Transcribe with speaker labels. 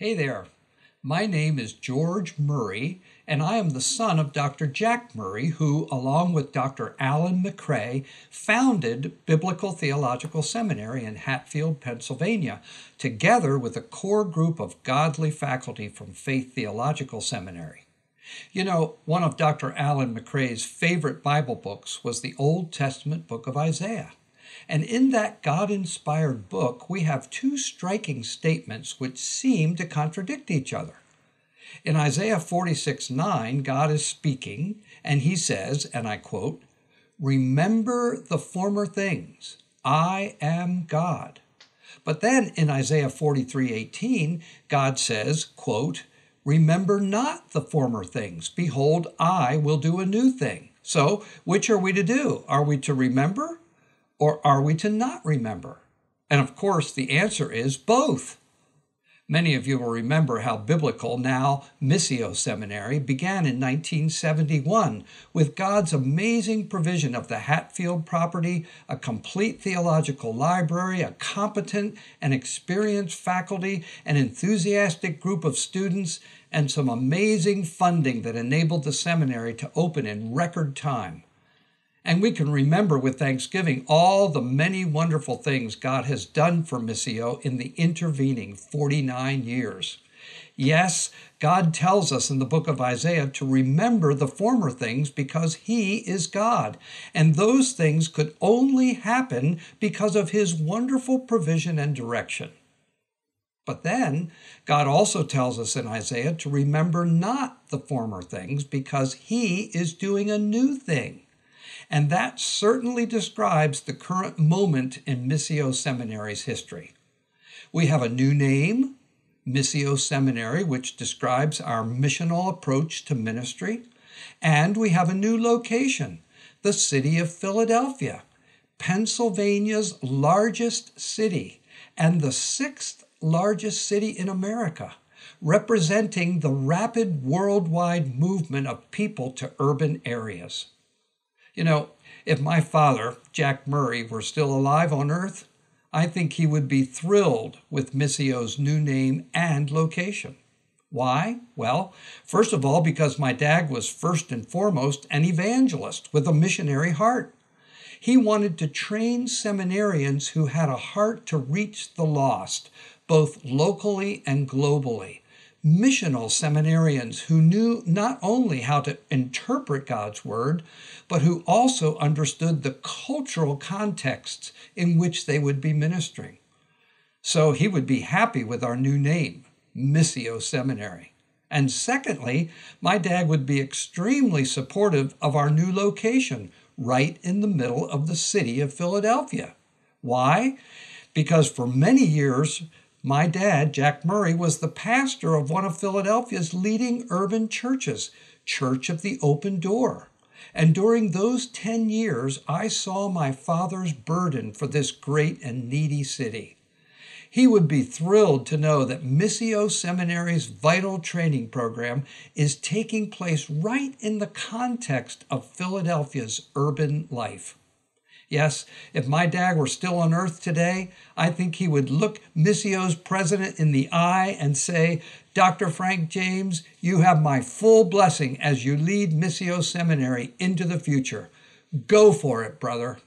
Speaker 1: Hey there. My name is George Murray, and I am the son of Dr. Jack Murray, who, along with Dr. Allan MacRae, founded Biblical Theological Seminary in Hatfield, Pennsylvania, together with a core group of godly faculty from Faith Theological Seminary. You know, one of Dr. Allan MacRae's favorite Bible books was the Old Testament book of Isaiah. And in that God inspired book, we have two striking statements which seem to contradict each other. In Isaiah 46 9, God is speaking, and he says, and I quote, Remember the former things. I am God. But then in Isaiah 43 18, God says, quote, Remember not the former things. Behold, I will do a new thing. So, which are we to do? Are we to remember or are we to not remember? And of course, the answer is both. Many of you will remember how biblical, now Missio Seminary, began in 1971 with God's amazing provision of the Hatfield property, a complete theological library, a competent and experienced faculty, an enthusiastic group of students, and some amazing funding that enabled the seminary to open in record time. And we can remember with thanksgiving all the many wonderful things God has done for Missio in the intervening 49 years. Yes, God tells us in the book of Isaiah to remember the former things because He is God. And those things could only happen because of His wonderful provision and direction. But then, God also tells us in Isaiah to remember not the former things because He is doing a new thing. And that certainly describes the current moment in Missio Seminary's history. We have a new name, Missio Seminary, which describes our missional approach to ministry. And we have a new location, the city of Philadelphia, Pennsylvania's largest city and the sixth largest city in America, representing the rapid worldwide movement of people to urban areas. You know, if my father, Jack Murray, were still alive on Earth, I think he would be thrilled with Missio's new name and location. Why? Well, first of all, because my dad was first and foremost an evangelist with a missionary heart. He wanted to train seminarians who had a heart to reach the lost, both locally and globally missional seminarians who knew not only how to interpret God's Word, but who also understood the cultural contexts in which they would be ministering. So he would be happy with our new name, Missio Seminary. And secondly, my dad would be extremely supportive of our new location, right in the middle of the city of Philadelphia. Why? Because for many years, my dad, Jack Murray, was the pastor of one of Philadelphia's leading urban churches, Church of the Open Door. And during those 10 years, I saw my father's burden for this great and needy city. He would be thrilled to know that Missio Seminary's vital training program is taking place right in the context of Philadelphia's urban life. Yes, if my dad were still on earth today, I think he would look Missio's president in the eye and say, Dr. Frank James, you have my full blessing as you lead Missio Seminary into the future. Go for it, brother.